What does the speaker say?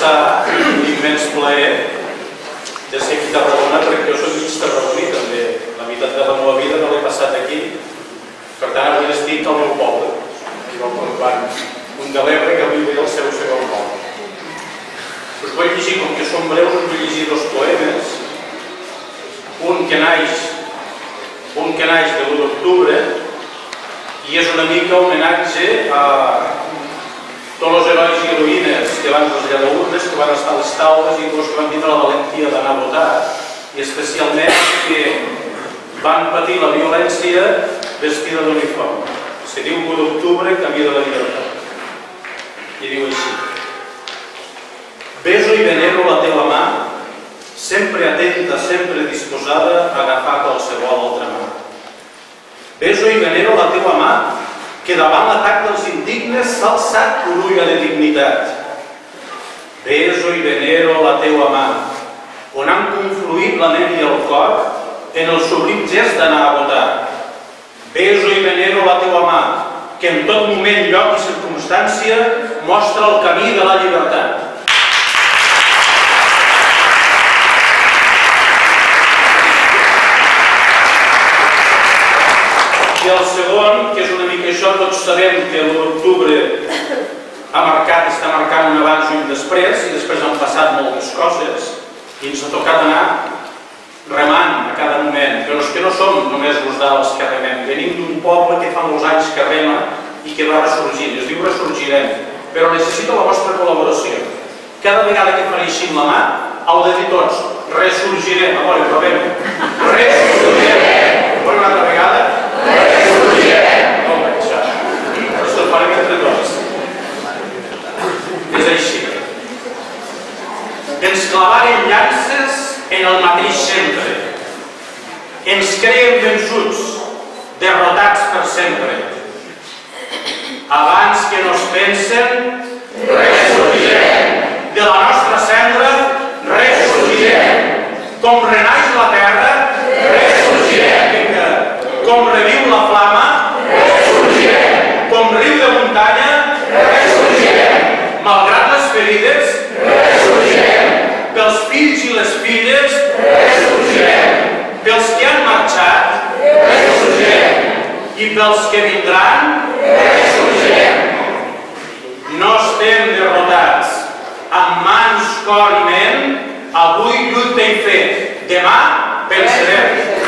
passar immens plaer de ser aquí a Tarragona perquè jo soc mig tarragoní també. La meitat de la meva vida no l'he passat aquí. Per tant, avui estic al meu poble. Jo quan un de l'Ebre que avui ve del seu segon poble. Us vull llegir, com que són breus, us vull llegir dos poemes. Un que naix, un que naix de l'1 d'octubre i és una mica un homenatge a, tots els herois i heroïnes que van traslladar urnes, que van estar a les taules i que van tindre la valentia d'anar a votar i especialment que van patir la violència vestida d'uniforme. Se diu 1 d'octubre, camí de la llibertat. I diu així. Beso i venero la teva mà, sempre atenta, sempre disposada a agafar qualsevol altra mà. Beso i venero la teva mà, que davant l'atac dels indignes s'ha alçat corulla de dignitat. Beso i venero la teua mà, on han confluït la ment i el cor en el sublim gest d'anar a votar. Beso i venero la teua mà, que en tot moment, lloc i circumstància mostra el camí de la llibertat. El segon, que és una mica això, tots sabem que l'octubre ha marcat, està marcant un abans i un després, i després han passat moltes coses, i ens ha tocat anar remant a cada moment, però és que no som només els d'Als que remem, venim d'un poble que fa molts anys que rema i que va ressorgir, es diu ressorgirem, però necessito la vostra col·laboració. Cada vegada que fareixim la mà, heu de dir tots, ressorgirem, a veure, provem, ressorgirem, a veure una altra vegada, ressorgirem, molt bé, això, això ho farem entre tots. És així. Ens clavaren llances en el mateix centre. Ens creiem vençuts, derrotats per sempre. Abans que no es pensen, ressorgirem. De la nostra cendra, ressorgirem. Com renaix la terra, ressorgirem. Com reviu la flama, ressorgirem. Com riu de muntanya, ressorgirem. Malgrat les ferides, ressorgirem. Pels fills i les filles, ressorgirem. Pels que han marxat, ressorgirem. I pels que vindran, ressorgirem. No estem derrotats. Amb mans, cor i ment, avui lluita i fet. Demà pensarem.